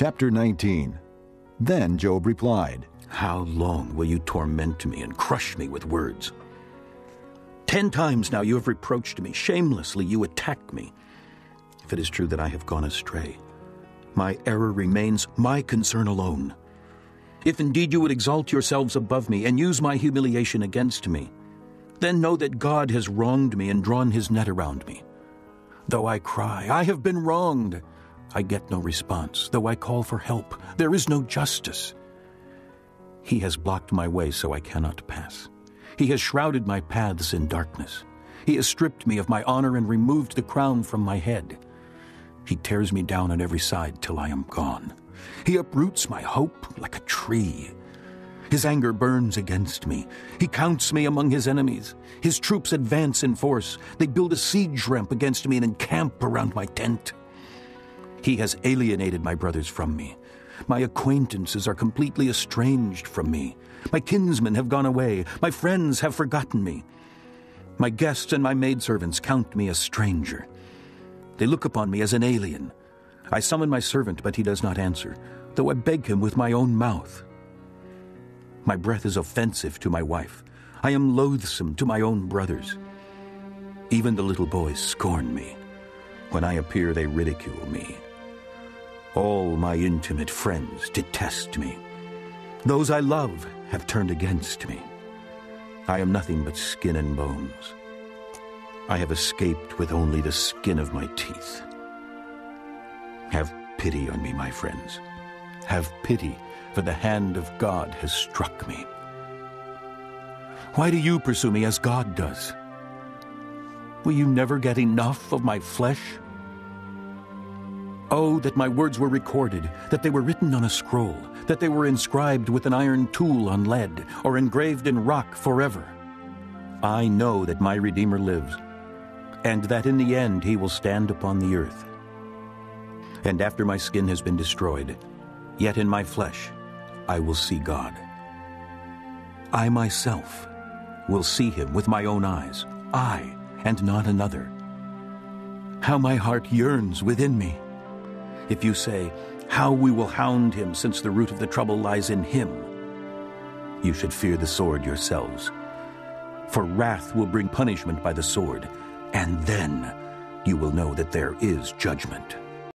Chapter 19 Then Job replied, How long will you torment me and crush me with words? Ten times now you have reproached me. Shamelessly you attack me. If it is true that I have gone astray, my error remains my concern alone. If indeed you would exalt yourselves above me and use my humiliation against me, then know that God has wronged me and drawn his net around me. Though I cry, I have been wronged. I get no response. Though I call for help, there is no justice. He has blocked my way so I cannot pass. He has shrouded my paths in darkness. He has stripped me of my honor and removed the crown from my head. He tears me down on every side till I am gone. He uproots my hope like a tree. His anger burns against me. He counts me among his enemies. His troops advance in force. They build a siege ramp against me and encamp around my tent. He has alienated my brothers from me. My acquaintances are completely estranged from me. My kinsmen have gone away. My friends have forgotten me. My guests and my maidservants count me a stranger. They look upon me as an alien. I summon my servant, but he does not answer, though I beg him with my own mouth. My breath is offensive to my wife. I am loathsome to my own brothers. Even the little boys scorn me. When I appear, they ridicule me. All my intimate friends detest me. Those I love have turned against me. I am nothing but skin and bones. I have escaped with only the skin of my teeth. Have pity on me, my friends. Have pity, for the hand of God has struck me. Why do you pursue me as God does? Will you never get enough of my flesh? Oh, that my words were recorded, that they were written on a scroll, that they were inscribed with an iron tool on lead, or engraved in rock forever. I know that my Redeemer lives, and that in the end he will stand upon the earth. And after my skin has been destroyed, yet in my flesh I will see God. I myself will see him with my own eyes, I and not another. How my heart yearns within me! If you say, How we will hound him, since the root of the trouble lies in him, you should fear the sword yourselves. For wrath will bring punishment by the sword, and then you will know that there is judgment.